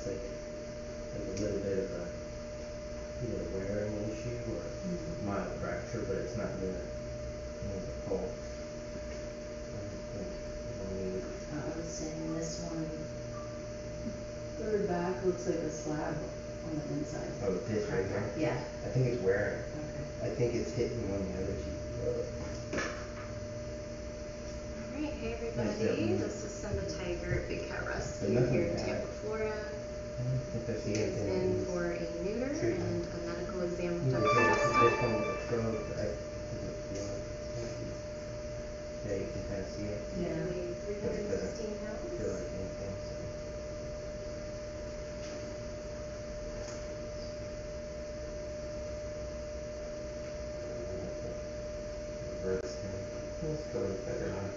it's like, like a little bit of a either wearing issue or mm-hmm. mild fracture, but it's not really you know, the. I was saying this one, third back looks like a slab on the inside. Oh, this right here? Yeah. I think it's wearing. Okay. I think it's hitting one of the other teeth. Alright, hey everybody, this is Simba Tiger Big Cat Rescue here in Tampa, Florida. And for a neuter and a medical exam Yeah, you can kind of see it. Yeah. Three hundred and sixteen pounds. Let's Yeah. Yeah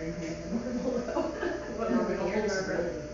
anything in the middle though. It wasn't a middle of the river.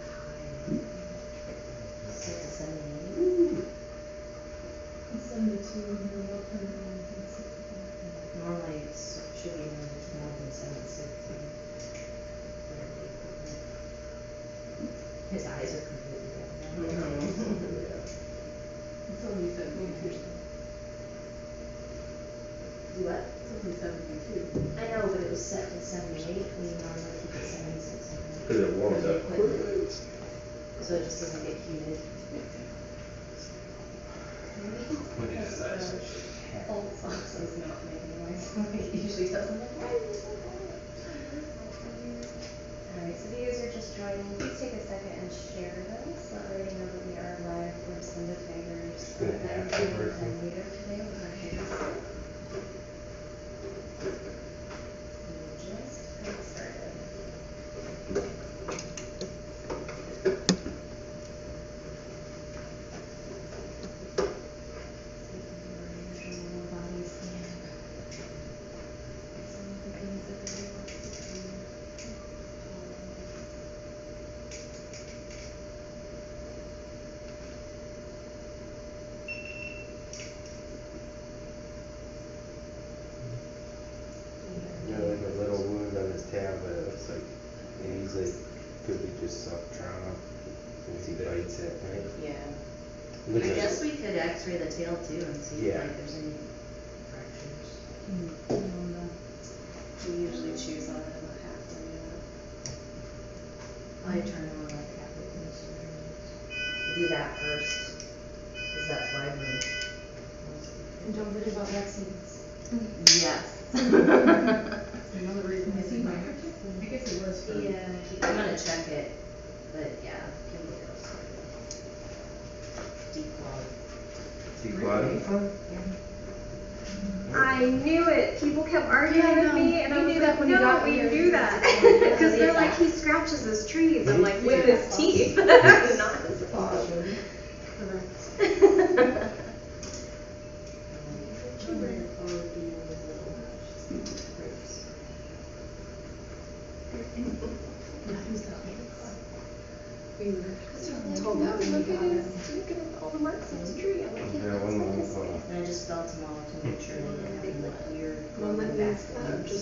too and see Yeah. if like, there's any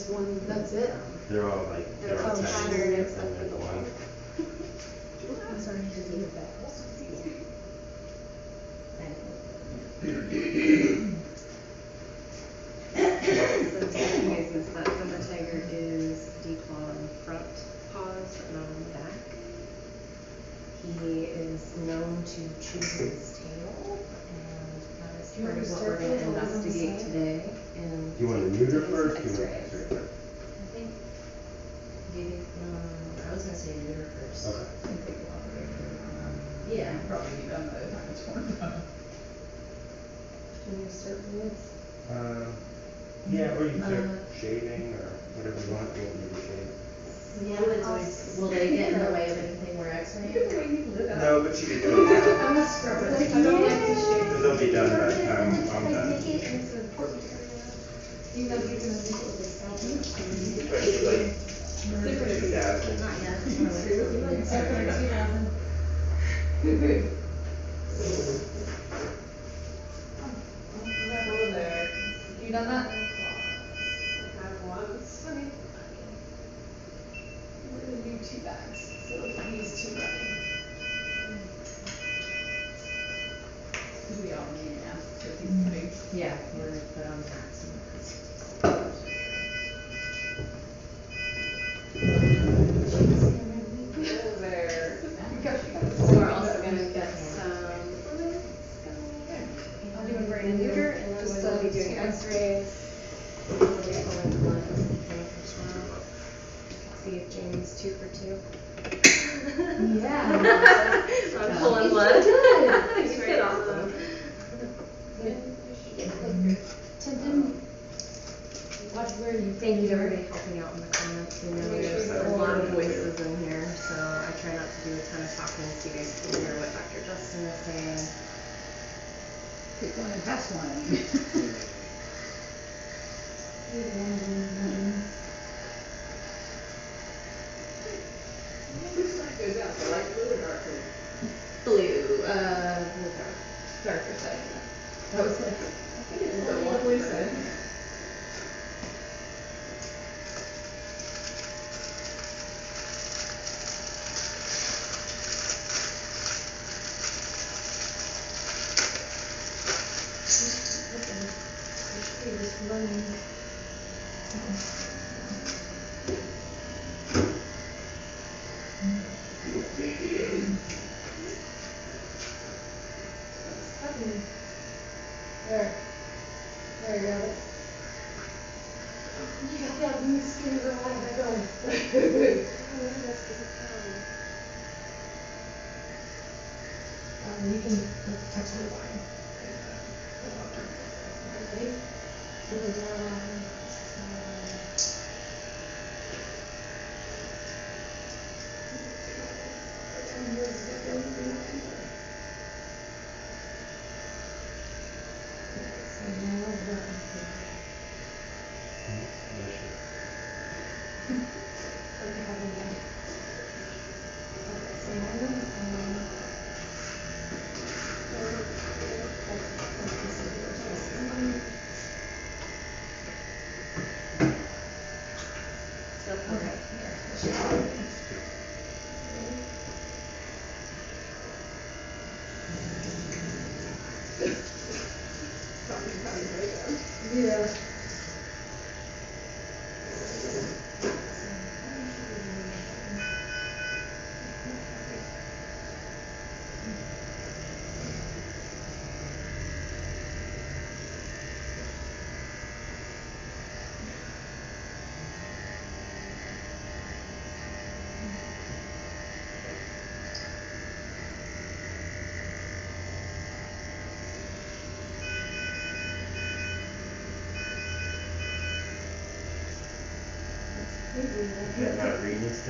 just one, that's it. They're all like, They're they're all all attached, patterned and except for there's the one. I'm sorry, just leave it back. So the second news is that Simba Tiger is declawed on front paws, but not on the back. He is known to chew his tail, and that is part of what we're gonna with what was on the investigate today, and. Do you want to neuter take his first, do you want X-rays. to first? I think, maybe, um, I was gonna say neuter first. Okay. I think they want to, um, Yeah. Probably be done by the time it's worn done. Can you start with? Um, yeah, or you can start Uh, shaving or whatever you want, you want me to shave. Yeah, but it's- will they get in the way of anything we're x-raying? No, but you can do it now, I'm a scrubber. I don't like to shave. because they'll be done by the time I'm done. You know, you're gonna it with scalpel. Especially two bags, so these two running. We all need masks with these big. Yeah, we're gonna put on hats and masks.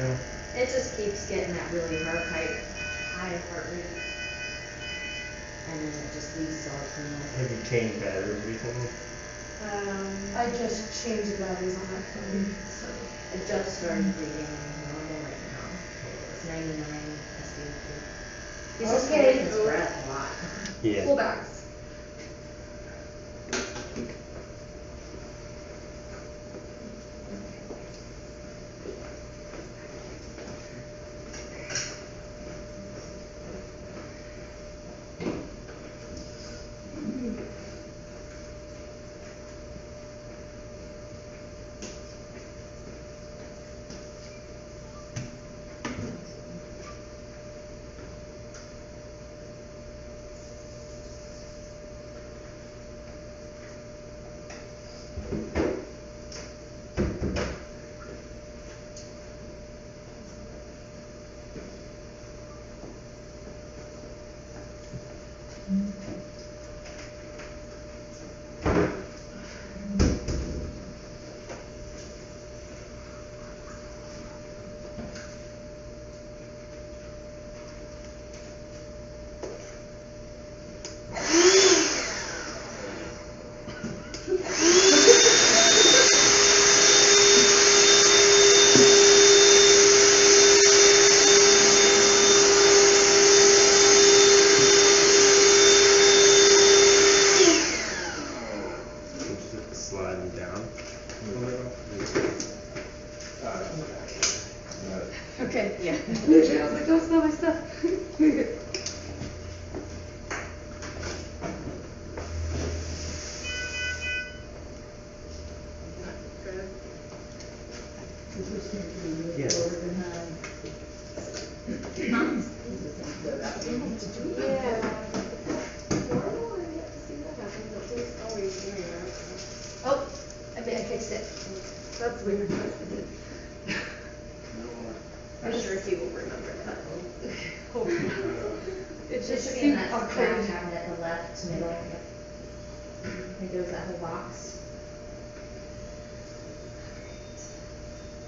Not reading still? It just keeps getting that really hard high, high heart rate. And then it just leaves all clean. Have you changed batteries recently? Um, I just changed the batteries on that phone, so. It just started reading normal right now. It's ninety-nine SVP. He's just Okay. holding his breath a lot. Yeah. Full backs.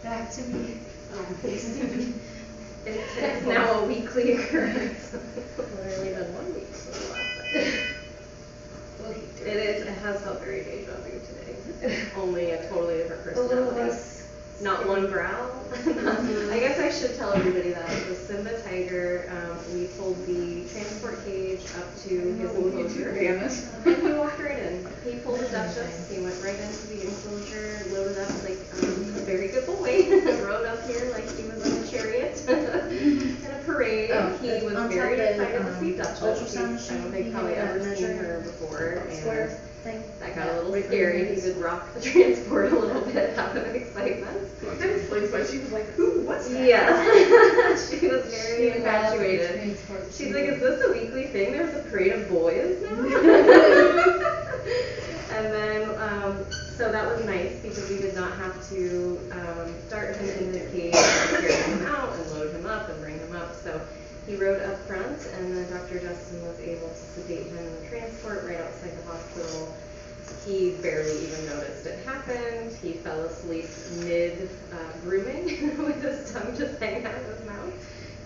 Back to me. It's, it's now a weekly occurrence. Literally been one week since the last time. We'll It is, it has felt very deja vu today, only a totally different personality. Not one growl. I guess I should tell everybody that the Simba Tiger, um, we pulled the transport cage up to his enclosure. And he walked right in. He pulled a Duchess, he went right into the enclosure, loaded up like um, very good boy, rode up here like he was in a chariot in a parade. Oh, He was very of the, excited to see um, Duchess. ultrasound I don't think you probably have ever seen her before. Square and thing. that got a little right scary. He hands. would rock the transport a little bit out of excitement. That explains why she was like, who, what's that? Yeah. she was very She infatuated. She's like, is this a weekly thing? There's a parade of boys now? and then, so that was nice because we did not have to um, start him in the cage and carry him out and load him up and bring him up. So he rode up front and then Dr. Justin was able to sedate him in the transport right outside the hospital. He barely even noticed it happened. He fell asleep mid uh, grooming with his tongue just hanging out of his mouth.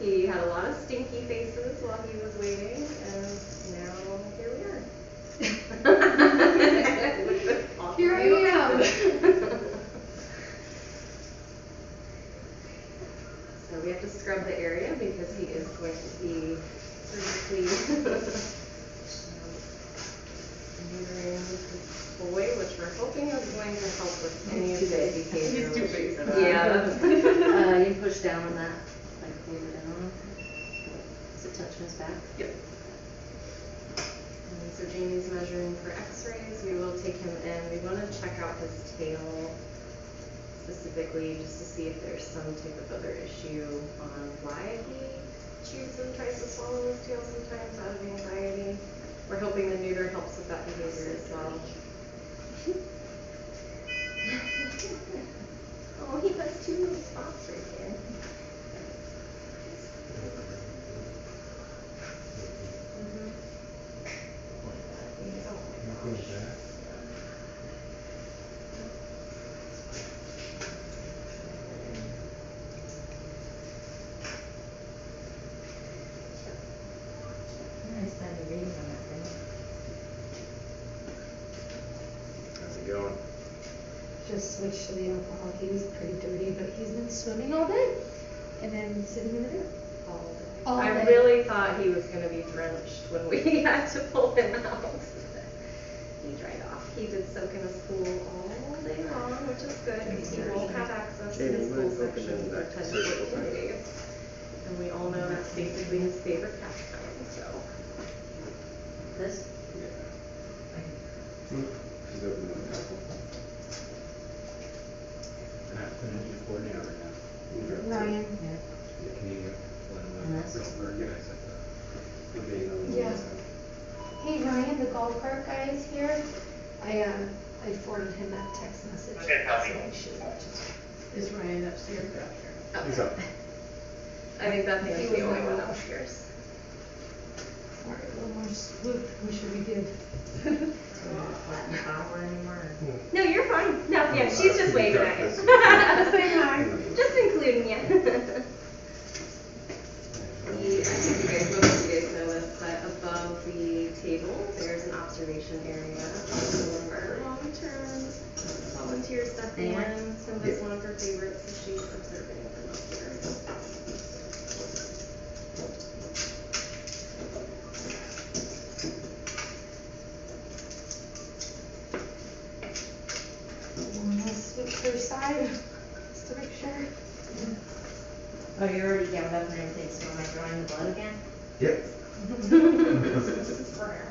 He had a lot of stinky faces while he was waiting, and now here we are. With this awesome Here I view. am. So we have to scrub the area because he is going to be surgically neutering this boy, which we're hoping is going to help with any of He's too his big. behavior. He's too big for that. Yeah, that's. Uh, you can push down on that, like pull it down. Does it touch his back? Yep. And so Jamie's measuring for x-rays, we will take him in, we wanna check out his tail specifically, just to see if there's some type of other issue on why he chews and tries to swallow his tail sometimes out of anxiety. We're hoping the neuter helps with that behavior as well. Oh, he has two little spots right here. Mhm. Oh my gosh. Nice time to reading on that thing. How's it going? Just switched to the alcohol. He was pretty dirty, but he's been swimming all day and then sitting in the dirt all day. All I day. really thought he was gonna be drenched when we had to pull him out. He dried off. He did soak in his pool all day long, which is good. He won't have access to his Jamie, pool mind opening section for ten to fourteen days. And we all know that's basically his favorite pastime, so. This? She's opening a couple. Who's recording right now? Ryan. Yeah. Can you And let this? them know? You guys at the, the meeting on the Yeah. website? Hey Ryan, the golf cart guy is here. I uh, I forwarded him that text message. Okay, copy. So I should just. Is Ryan upstairs or up here? He's up. I think that He thing's was the only my one rock. upstairs. All right, one more swoop. We should be good. So we don't flatten the anymore? No, you're fine. No, yeah, she's just waving at you. Say hi. Just including you. The, I think you guys, most of you guys know this, but above the table, there's an observation area for our long-term volunteers that in. Anywhere? Simba's one of her favorites, so she's observing from up here. Wanna switch her side, just to make sure. Oh, you're already gowned up and everything, so am I drawing the blood again? Yep. Let's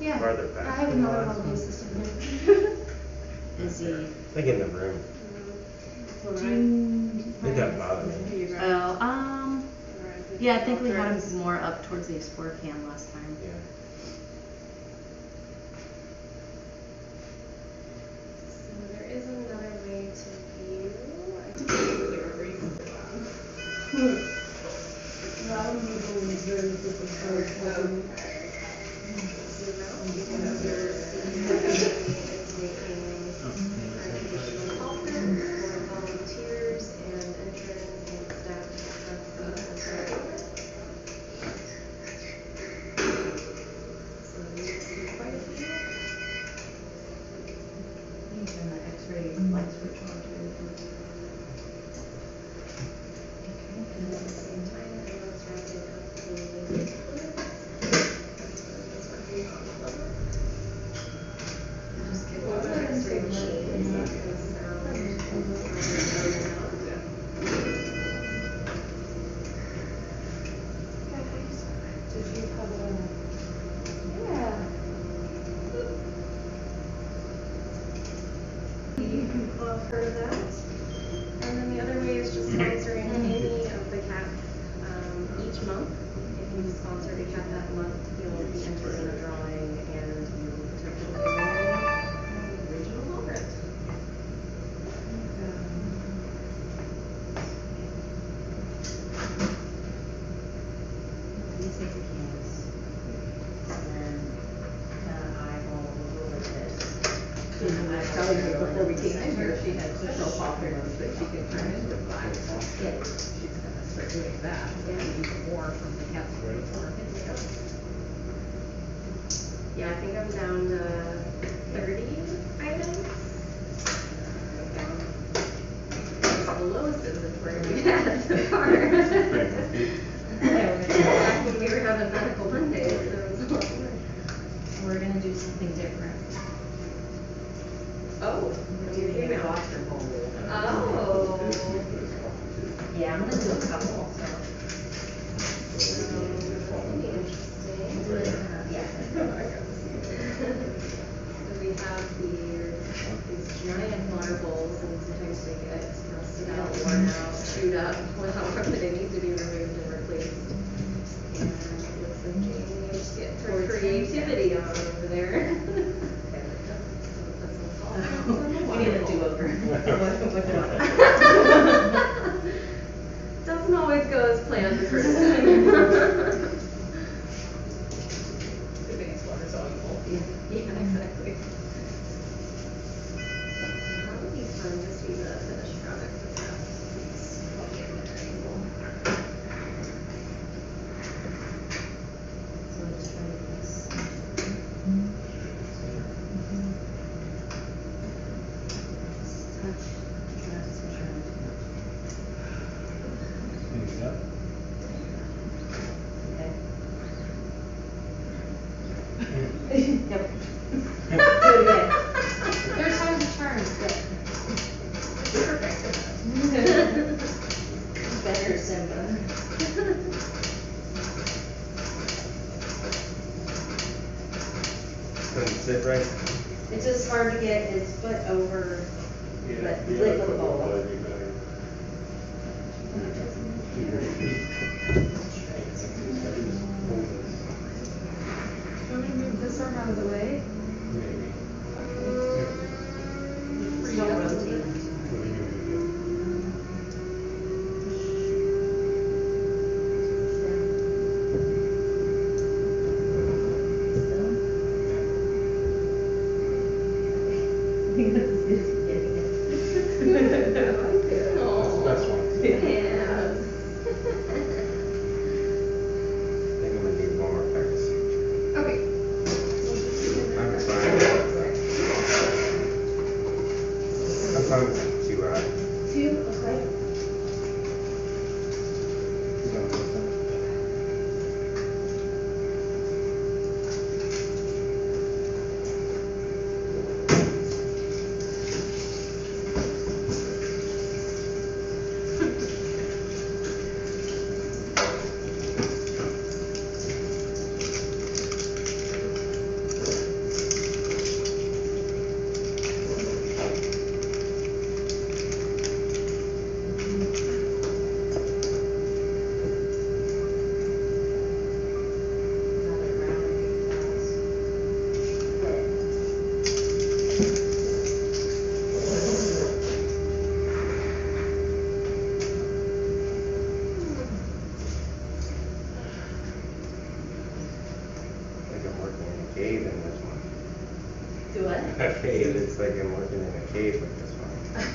Yeah. Farther back. I have another one system here. Is he? I think in the room. It doesn't bother me. Oh, um, yeah, I think we had him more up towards the explore cam last time. Yeah. Doesn't always go as planned the first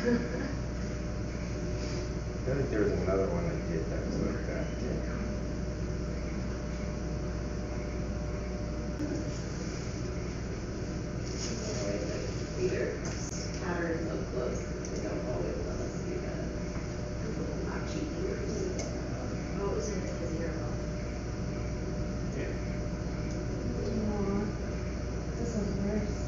I like there was another one I did that was like that too. Either pattern of clothes, they don't always let us do that. It's a little not cheap years. What was in it for zero? Yeah. This one's worse.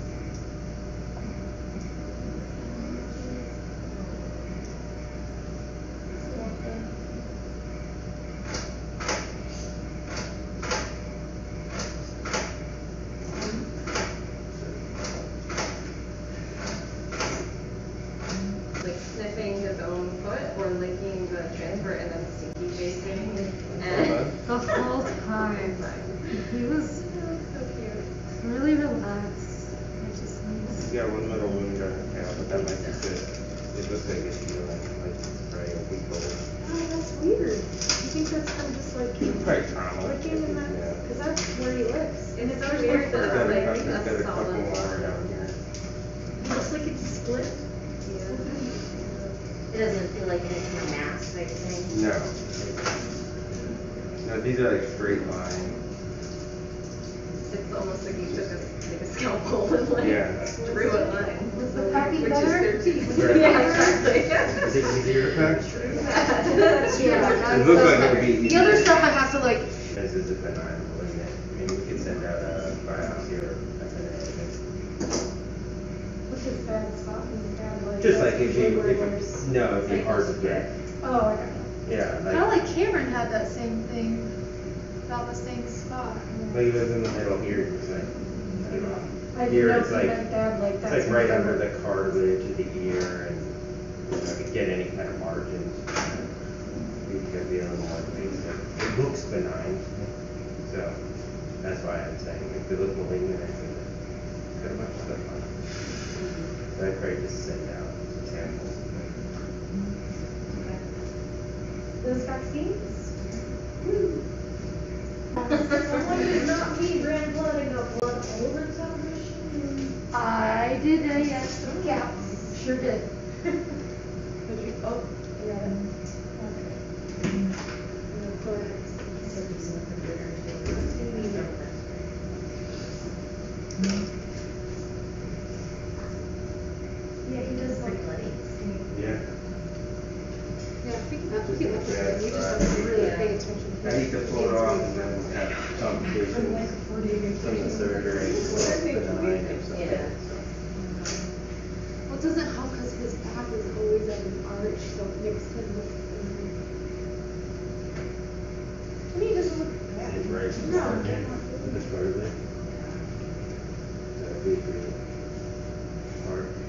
Like sniffing his own foot or licking the transfer and then stinky facing and. The whole time. He was So cute. really relaxed. I just He's got one little wound on his tail, but that might be good. It looks like it's healing, like it's probably a week old. Oh, that's weird. You think that's from just like Probably trauma. licking and Yeah. that, cause that's where he lives. And it's so weird He's that got a like couple, he's got a a couple solid. more down here. It looks like it's split. It doesn't feel like any kind of mass type thing. No. No, these are like straight line. It's almost like you took a, like a scalpel and like Yeah. drew a line. Was the weird, packing which is better? their- Yeah, exactly. Is it easier to pack? Yeah. It looks like it would be The other easier. stuff I have to like, This is a benign malignant. Maybe we could send out a biopsy or something. what's his bad spot, his bad like. Just like if you, liver if, worse. no, it'd be hard to get. Oh, I got it. Yeah, Kinda like, like Cameron had that same thing, about the same spot. Like it was in the middle here, it's like, I don't know. I didn't Here know it's like, bad like it's like right under the cartilage of the ear and if I could get any kind of margins. We could be a little more invasive. It looks benign, so that's why I'm saying if it looked malignant, I could cut a bunch of stuff on it. So I'd probably just send out samples. Those vaccines? I did, uh, yes, yeah, sure did. Did you, oh, yeah. Okay. And of course, Yeah, he does like. Yeah. Have to looking it, we just have to really pay attention. I need to pull it off and then have of the benign or something, Yeah. Well, it doesn't help because his back is always at an arch, so it makes him look. I mean, he doesn't look bad. Right. No. This part of it. That'd be pretty hard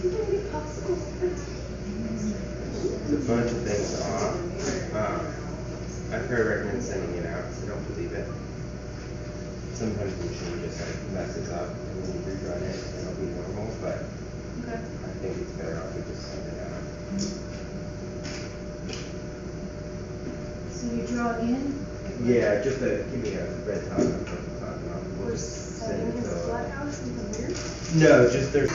It's a bunch of things off. Um, I've probably recommend sending it out, so don't believe it. Sometimes the machine just like messes up and when you rerun it, and it'll be normal, but Okay. I think it's better off to just send it out. So you draw in? Yeah, just a, give me a red top and purple top and I'll, we'll just send it to. flood house in the rear? No, just there's.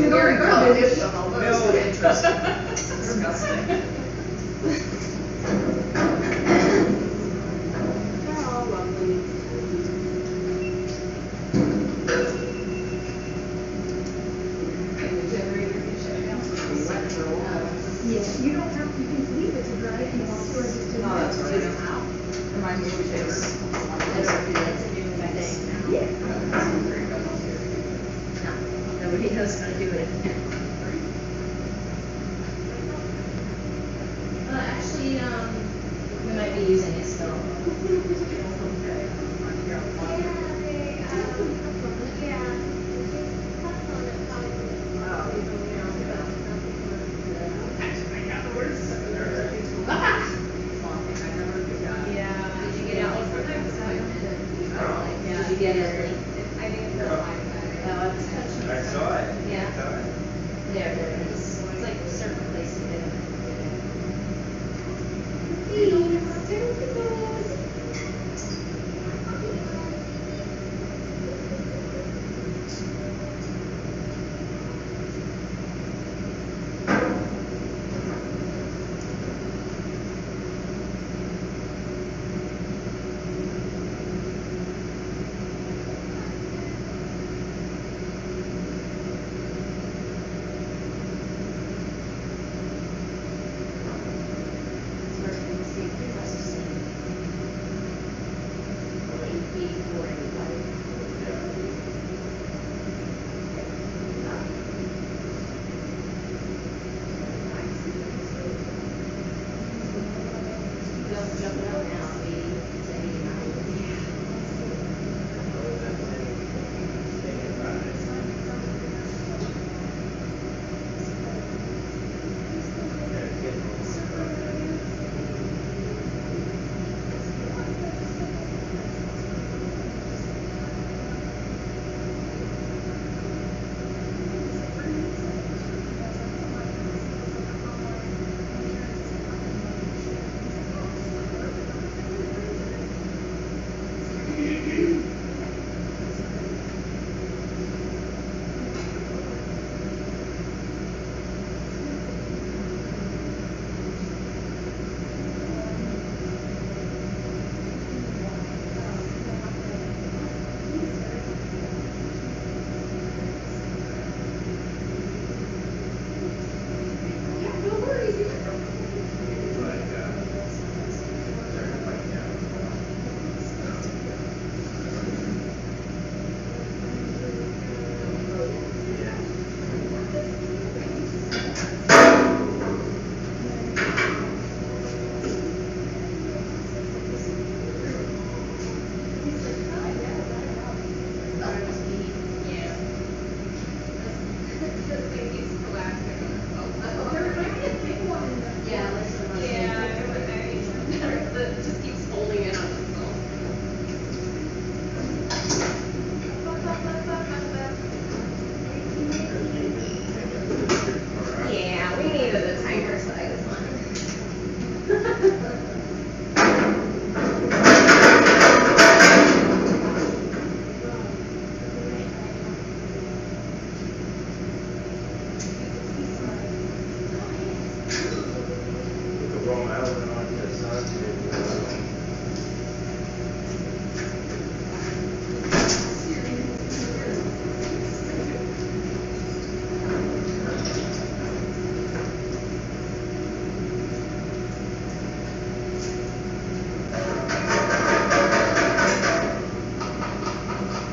They're didn't. just Really gonna go very garbage. prohibitional, no interest. Disgusting.